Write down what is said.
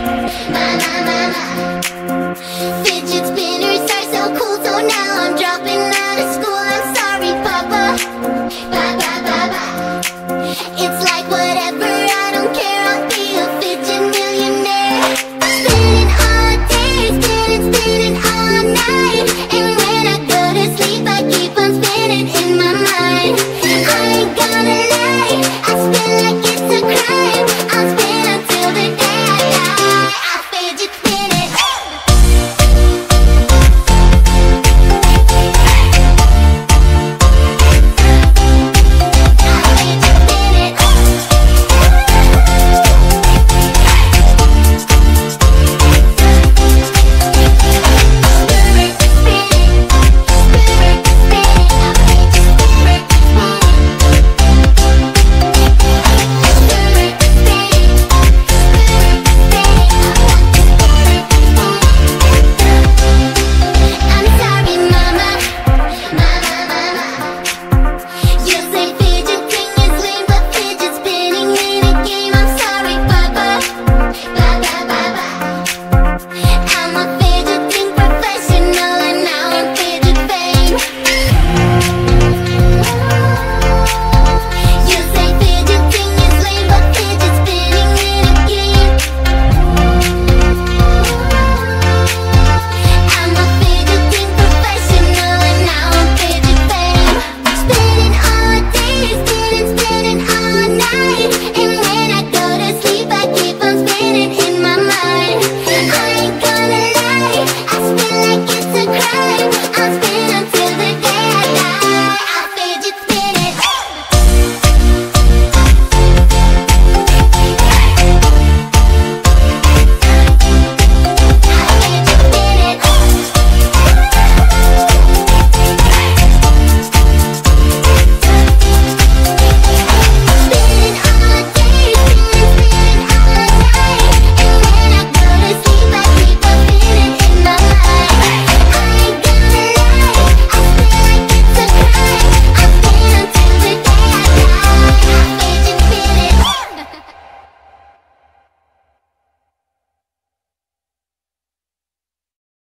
My, my, my, my. Fidget spinners are so cool, so now I'm dropping